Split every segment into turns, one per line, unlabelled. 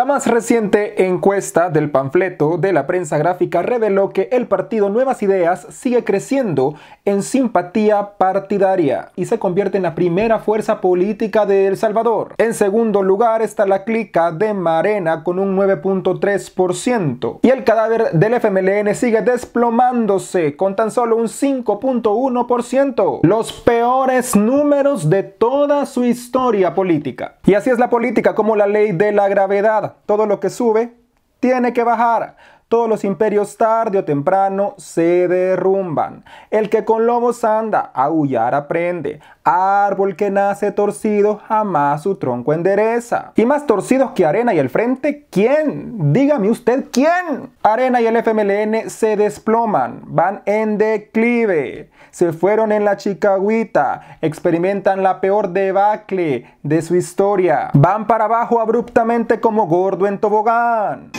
La más reciente encuesta del panfleto de la prensa gráfica reveló que el partido Nuevas Ideas sigue creciendo en simpatía partidaria y se convierte en la primera fuerza política de El Salvador. En segundo lugar está la clica de Marena con un 9.3% y el cadáver del FMLN sigue desplomándose con tan solo un 5.1%. Los peores números de toda su historia política. Y así es la política como la ley de la gravedad. Todo lo que sube tiene que bajar. Todos los imperios tarde o temprano se derrumban. El que con lobos anda, aullar aprende. Árbol que nace torcido, jamás su tronco endereza. Y más torcidos que Arena y el Frente, ¿quién? Dígame usted, ¿quién? Arena y el FMLN se desploman, van en declive. Se fueron en la chicagüita, experimentan la peor debacle de su historia. Van para abajo abruptamente como gordo en tobogán.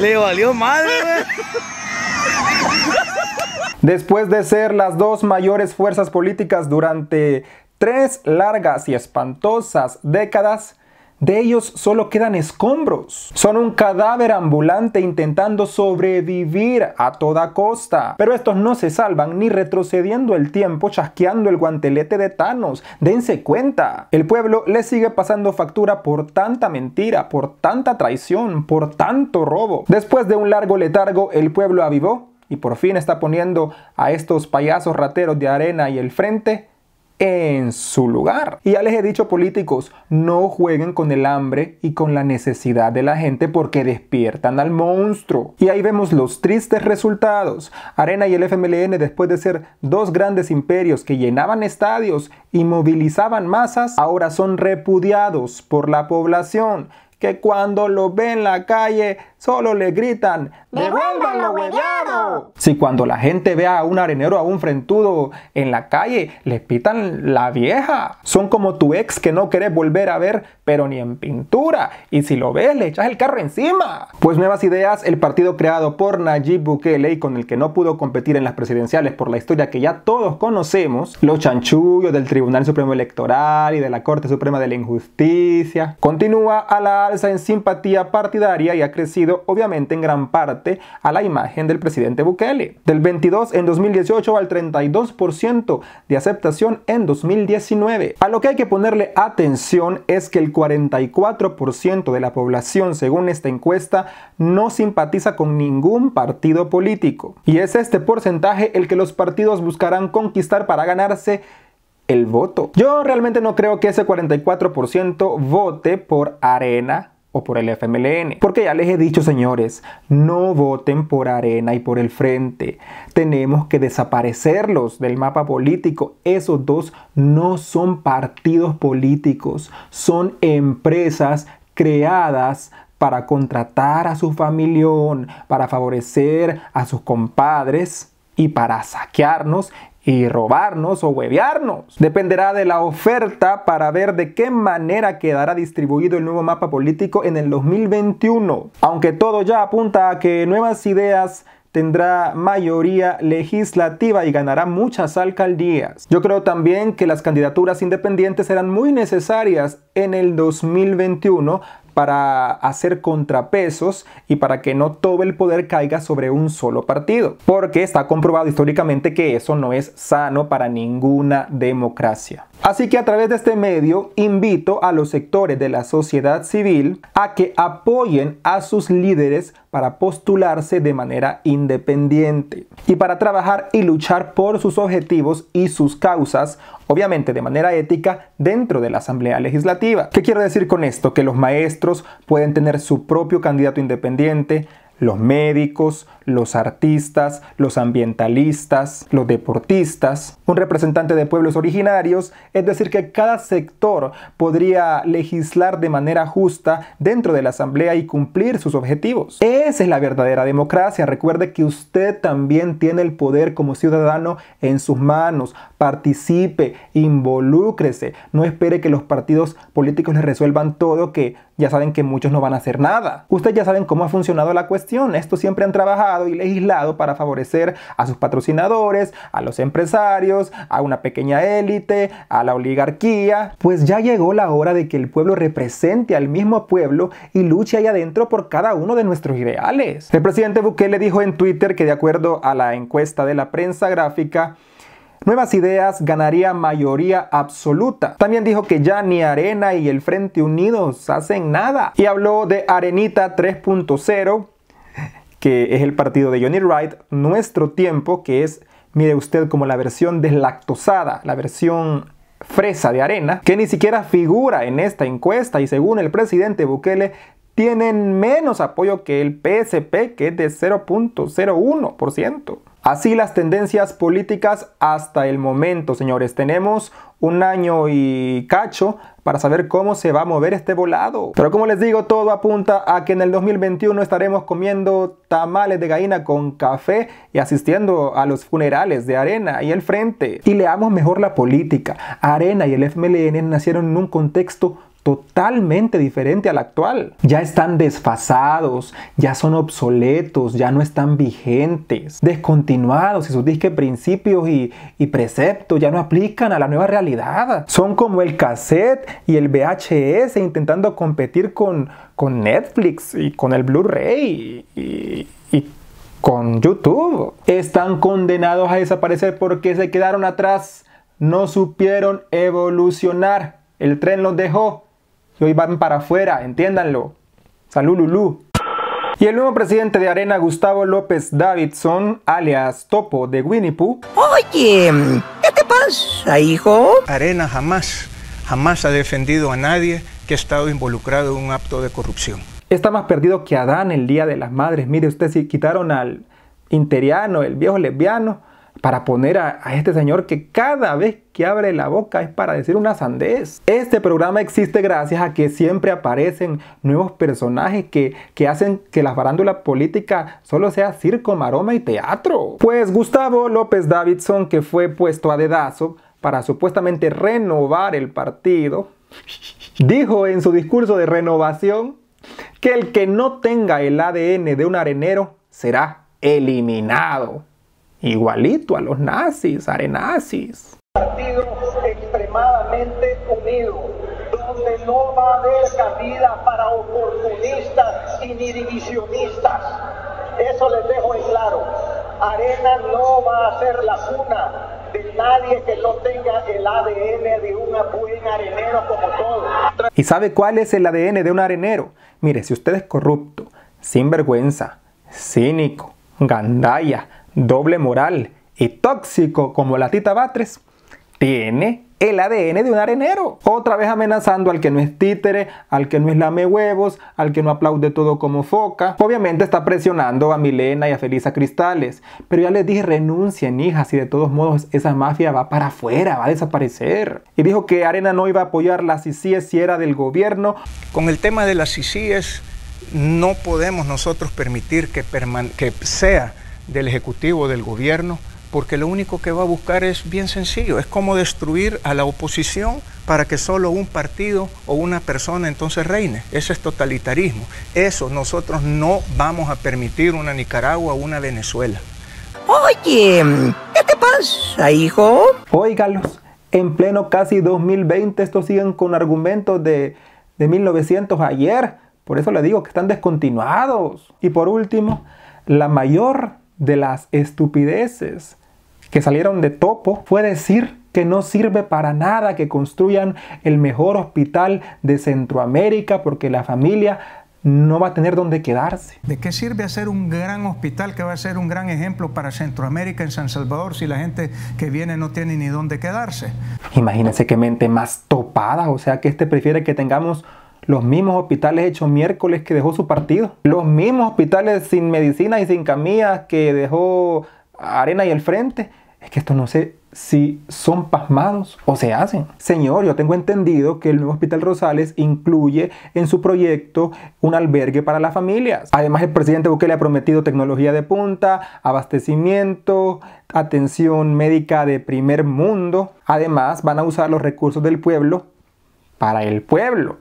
Le valió madre,
Después de ser las dos mayores fuerzas políticas durante tres largas y espantosas décadas, de ellos solo quedan escombros. Son un cadáver ambulante intentando sobrevivir a toda costa. Pero estos no se salvan ni retrocediendo el tiempo chasqueando el guantelete de Thanos. Dense cuenta. El pueblo le sigue pasando factura por tanta mentira, por tanta traición, por tanto robo. Después de un largo letargo, el pueblo avivó y por fin está poniendo a estos payasos rateros de arena y el frente en su lugar. Y ya les he dicho políticos, no jueguen con el hambre y con la necesidad de la gente porque despiertan al monstruo. Y ahí vemos los tristes resultados. Arena y el FMLN después de ser dos grandes imperios que llenaban estadios y movilizaban masas, ahora son repudiados por la población que cuando lo ven en la calle solo le gritan ¡Devuélvanlo, Si cuando la gente ve a un arenero, a un frentudo en la calle, le pitan la vieja. Son como tu ex que no querés volver a ver, pero ni en pintura. Y si lo ves, le echas el carro encima. Pues Nuevas Ideas, el partido creado por Nayib Bukele y con el que no pudo competir en las presidenciales por la historia que ya todos conocemos, los chanchullos del Tribunal Supremo Electoral y de la Corte Suprema de la Injusticia, continúa a la alza en simpatía partidaria y ha crecido obviamente en gran parte a la imagen del presidente Bukele. Del 22 en 2018 al 32% de aceptación en 2019. A lo que hay que ponerle atención es que el 44% de la población, según esta encuesta, no simpatiza con ningún partido político. Y es este porcentaje el que los partidos buscarán conquistar para ganarse el voto. Yo realmente no creo que ese 44% vote por Arena o por el FMLN. Porque ya les he dicho, señores, no voten por Arena y por el Frente. Tenemos que desaparecerlos del mapa político. Esos dos no son partidos políticos, son empresas creadas para contratar a su familión, para favorecer a sus compadres y para saquearnos y robarnos o huevearnos. Dependerá de la oferta para ver de qué manera quedará distribuido el nuevo mapa político en el 2021. Aunque todo ya apunta a que nuevas ideas tendrá mayoría legislativa y ganará muchas alcaldías. Yo creo también que las candidaturas independientes serán muy necesarias en el 2021 para hacer contrapesos y para que no todo el poder caiga sobre un solo partido. Porque está comprobado históricamente que eso no es sano para ninguna democracia. Así que a través de este medio invito a los sectores de la sociedad civil a que apoyen a sus líderes para postularse de manera independiente y para trabajar y luchar por sus objetivos y sus causas, obviamente de manera ética, dentro de la Asamblea Legislativa. ¿Qué quiero decir con esto? Que los maestros pueden tener su propio candidato independiente, los médicos, los artistas, los ambientalistas, los deportistas, un representante de pueblos originarios, es decir, que cada sector podría legislar de manera justa dentro de la asamblea y cumplir sus objetivos. Esa es la verdadera democracia. Recuerde que usted también tiene el poder como ciudadano en sus manos. Participe, involúcrese, no espere que los partidos políticos le resuelvan todo, que ya saben que muchos no van a hacer nada. Ustedes ya saben cómo ha funcionado la cuestión, esto siempre han trabajado y legislado para favorecer a sus patrocinadores, a los empresarios, a una pequeña élite, a la oligarquía. Pues ya llegó la hora de que el pueblo represente al mismo pueblo y luche ahí adentro por cada uno de nuestros ideales. El presidente Bukele dijo en Twitter que de acuerdo a la encuesta de la prensa gráfica, Nuevas Ideas ganaría mayoría absoluta. También dijo que ya ni Arena y el Frente Unidos hacen nada. Y habló de Arenita 3.0, que es el partido de Johnny Wright, Nuestro Tiempo, que es, mire usted, como la versión deslactosada, la versión fresa de arena, que ni siquiera figura en esta encuesta y según el presidente Bukele tienen menos apoyo que el PSP, que es de 0.01%. Así las tendencias políticas hasta el momento, señores. Tenemos un año y cacho para saber cómo se va a mover este volado. Pero como les digo, todo apunta a que en el 2021 estaremos comiendo tamales de gallina con café y asistiendo a los funerales de Arena y el Frente. Y leamos mejor la política. Arena y el FMLN nacieron en un contexto totalmente diferente al actual. Ya están desfasados, ya son obsoletos, ya no están vigentes, descontinuados y sus disque principios y, preceptos ya no aplican a la nueva realidad. Son como el cassette y el VHS intentando competir con, con Netflix y con el Blu-ray y, y con YouTube. Están condenados a desaparecer porque se quedaron atrás, no supieron evolucionar. El tren los dejó y hoy van para afuera, entiéndanlo. Salud, Lulú. Y el nuevo presidente de Arena, Gustavo López Davidson, alias Topo de Winnie Pooh.
Oye, ¿qué te pasa, hijo?
Arena jamás, jamás ha defendido a nadie que ha estado involucrado en un acto de corrupción.
Está más perdido que Adán el Día de las Madres. Mire usted, si quitaron al interiano, el viejo lesbiano, para poner a, este señor que cada vez que abre la boca es para decir una sandez. Este programa existe gracias a que siempre aparecen nuevos personajes que, que hacen que la farándula política solo sea circo, maroma y teatro. Pues Gustavo López Davidson, que fue puesto a dedazo para supuestamente renovar el partido, dijo en su discurso de renovación que el que no tenga el ADN de un arenero será eliminado igualito a los nazis, arenazis.
Partido extremadamente unido, donde no va a haber cabida para oportunistas y ni divisionistas. Eso les dejo en claro. Arena no va a ser la cuna de nadie que no tenga el ADN de un buen arenero como todos.
¿Y sabe cuál es el ADN de un arenero? Mire, si usted es corrupto, sinvergüenza, cínico, gandaya, doble moral y tóxico como la Tita Batres, tiene el ADN de un arenero. Otra vez amenazando al que no es títere, al que no es lame huevos, al que no aplaude todo como foca. Obviamente está presionando a Milena y a Felisa Cristales. Pero ya les dije, renuncien, hijas, y de todos modos esa mafia va para afuera, va a desaparecer. Y dijo que Arena no iba a apoyar las ICIES si era del gobierno.
Con el tema de las ICIES, no podemos nosotros permitir que, que sea del Ejecutivo, del Gobierno, porque lo único que va a buscar es bien sencillo, es cómo destruir a la oposición para que solo un partido o una persona entonces reine. Eso es totalitarismo. Eso nosotros no vamos a permitir una Nicaragua o una Venezuela.
Oye, ¿qué te pasa, hijo?
Óigalos, en pleno casi 2020 estos siguen con argumentos de, de 1900 ayer. Por eso le digo que están descontinuados. Y por último, la mayor de las estupideces que salieron de topo fue decir que no sirve para nada que construyan el mejor hospital de Centroamérica porque la familia no va a tener dónde quedarse.
¿De qué sirve hacer un gran hospital que va a ser un gran ejemplo para Centroamérica en San Salvador si la gente que viene no tiene ni dónde quedarse?
Imagínense qué mente más topada, o sea que este prefiere que tengamos los mismos hospitales hechos miércoles que dejó su partido, los mismos hospitales sin medicina y sin camillas que dejó Arena y el Frente. Es que esto no sé si son pasmados o se hacen. Señor, yo tengo entendido que el nuevo Hospital Rosales incluye en su proyecto un albergue para las familias. Además, el presidente Bukele ha prometido tecnología de punta, abastecimiento, atención médica de primer mundo. Además, van a usar los recursos del pueblo para el pueblo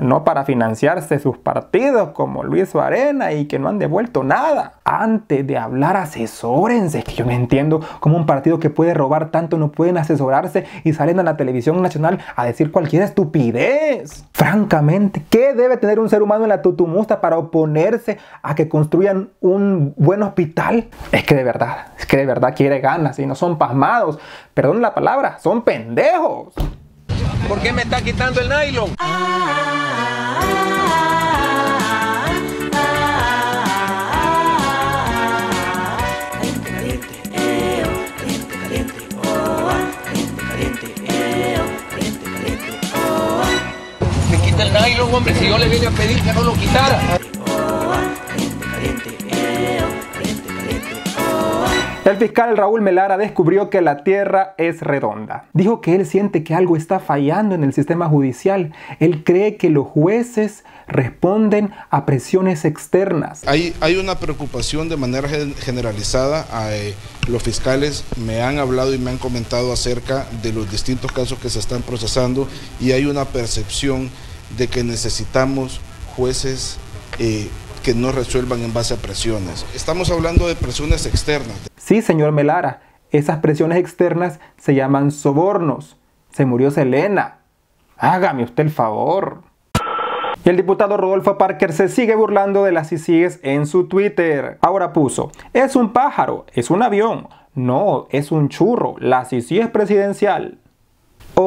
no para financiarse sus partidos como Luis Varena y que no han devuelto nada. Antes de hablar, asesórense, que yo no entiendo cómo un partido que puede robar tanto no pueden asesorarse y salen a la televisión nacional a decir cualquier estupidez. Francamente, ¿qué debe tener un ser humano en la tutumusta para oponerse a que construyan un buen hospital? Es que de verdad, es que de verdad quiere ganas y no son pasmados. Perdón la palabra, son pendejos.
¿Por qué me está quitando el nylon? Me quita el nylon, hombre, si yo le vine a pedir que no lo quitara.
Fiscal Raúl Melara descubrió que la Tierra es redonda. Dijo que él siente que algo está fallando en el sistema judicial. Él cree que los jueces responden a presiones externas.
Hay, una preocupación de manera generalizada. Eh, los fiscales me han hablado y me han comentado acerca de los distintos casos que se están procesando y hay una percepción de que necesitamos jueces eh, no resuelvan en base a presiones. Estamos hablando de presiones externas.
Sí, señor Melara, esas presiones externas se llaman sobornos. Se murió Selena. Hágame usted el favor. Y el diputado Rodolfo Parker se sigue burlando de las ICIES en su Twitter. Ahora puso, es un pájaro, es un avión. No, es un churro. La CICI es presidencial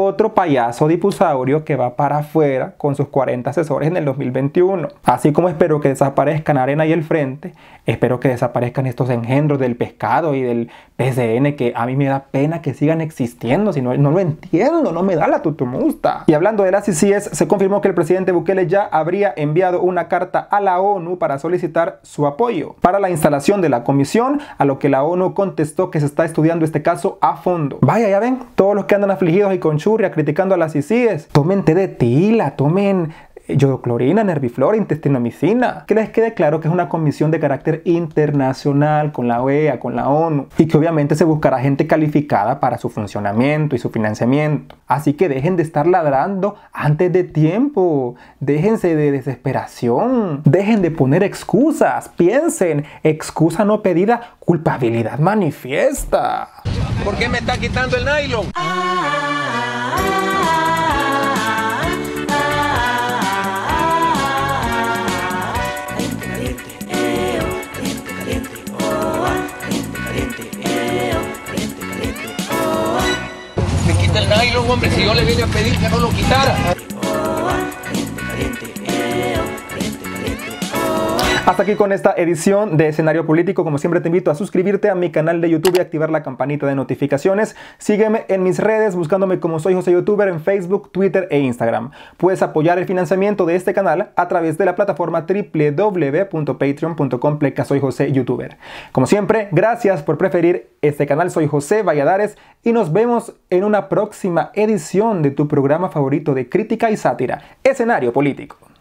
otro payaso dipusaurio que va para afuera con sus 40 asesores en el 2021. Así como espero que desaparezcan Arena y el Frente, espero que desaparezcan estos engendros del pescado y del PCN que a mí me da pena que sigan existiendo, si no, no lo entiendo, no me da la tutumusta. Y hablando de las ICIES, se confirmó que el presidente Bukele ya habría enviado una carta a la ONU para solicitar su apoyo para la instalación de la comisión, a lo que la ONU contestó que se está estudiando este caso a fondo. Vaya, ya ven, todos los que andan afligidos y con criticando a las ICIES, tomen té de tila, tomen yodoclorina, nerviflora, intestinomicina. Que les quede claro que es una comisión de carácter internacional con la OEA, con la ONU, y que obviamente se buscará gente calificada para su funcionamiento y su financiamiento. Así que dejen de estar ladrando antes de tiempo, déjense de desesperación, dejen de poner excusas, piensen, excusa no pedida, culpabilidad manifiesta.
¿Por qué me está quitando el nylon? Nylon, hombre, si yo le vine a pedir que no lo quitara.
Hasta aquí con esta edición de Escenario Político. Como siempre te invito a suscribirte a mi canal de YouTube y activar la campanita de notificaciones. Sígueme en mis redes buscándome como soy José Youtuber en Facebook, Twitter e Instagram. Puedes apoyar el financiamiento de este canal a través de la plataforma www.patreon.com soy José Youtuber. Como siempre, gracias por preferir este canal. Soy José Valladares y nos vemos en una próxima edición de tu programa favorito de crítica y sátira, Escenario Político.